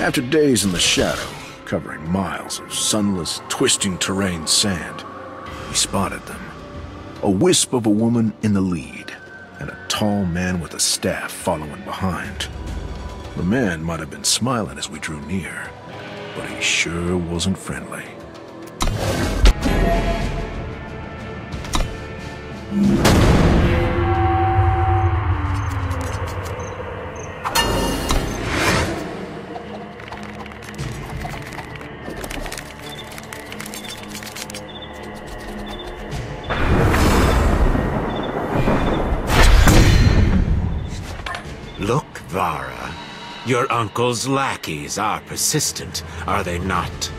After days in the shadow, covering miles of sunless, twisting terrain sand, he spotted them. A wisp of a woman in the lead, and a tall man with a staff following behind. The man might have been smiling as we drew near, but he sure wasn't friendly. Look, Vara. Your uncle's lackeys are persistent, are they not?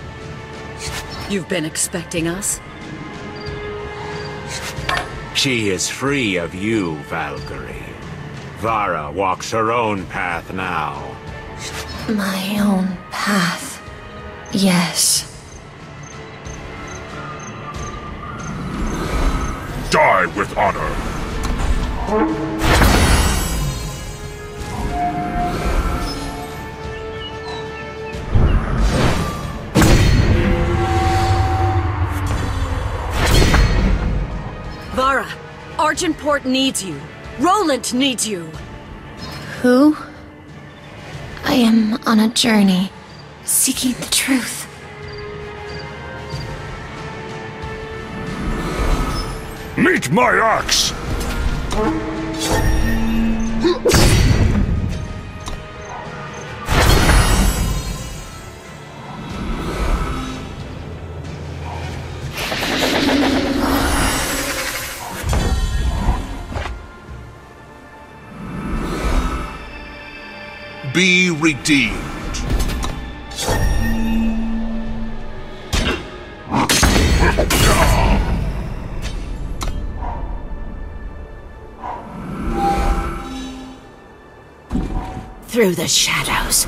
You've been expecting us? She is free of you, Valkyrie. Vara walks her own path now. My own path. Yes. Die with honor. Argenport needs you. Roland needs you. Who? I am on a journey, seeking the truth. Meet my axe! Be redeemed. Through the shadows.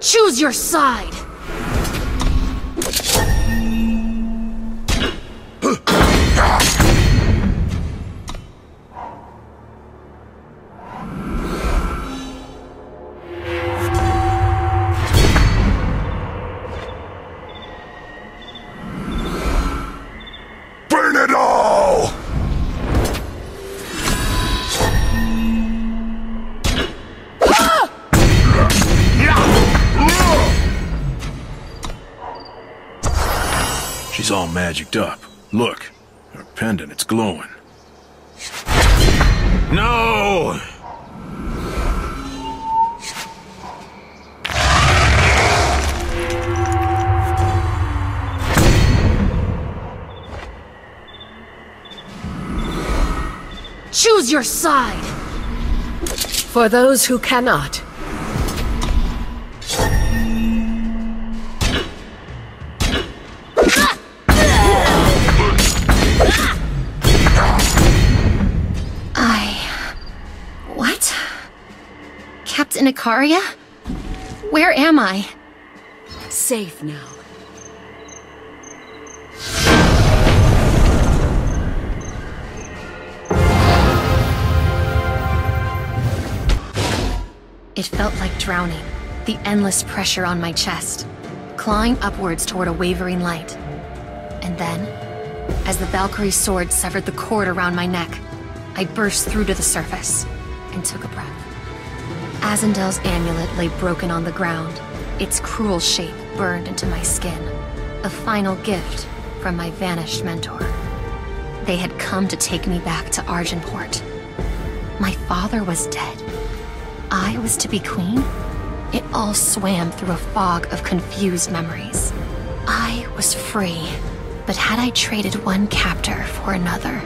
Choose your side! She's all magicked up. Look, her pendant, it's glowing. No! Choose your side! For those who cannot. Captain Icaria? Where am I? Safe now. It felt like drowning, the endless pressure on my chest, clawing upwards toward a wavering light. And then, as the Valkyrie's sword severed the cord around my neck, I burst through to the surface and took a breath. Azindel's amulet lay broken on the ground, its cruel shape burned into my skin, a final gift from my vanished mentor. They had come to take me back to Argenport. My father was dead. I was to be queen? It all swam through a fog of confused memories. I was free, but had I traded one captor for another?